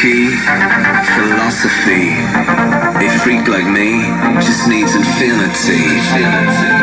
key, philosophy. A freak like me just needs infinity. infinity.